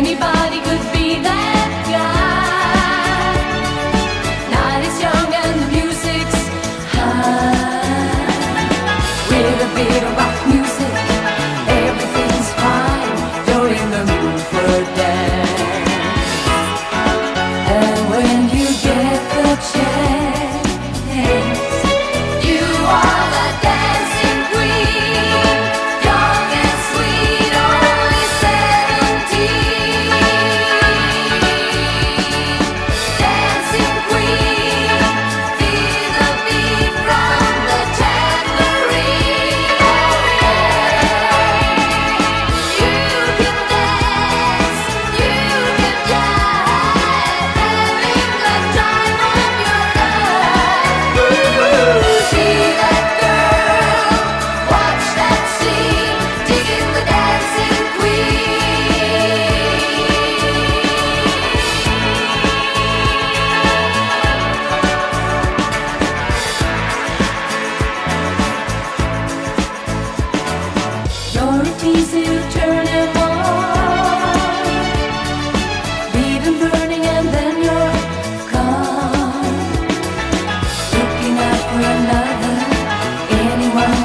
anybody.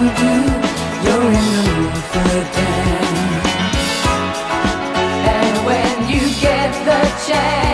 You're in the mood again. And when you get the chance.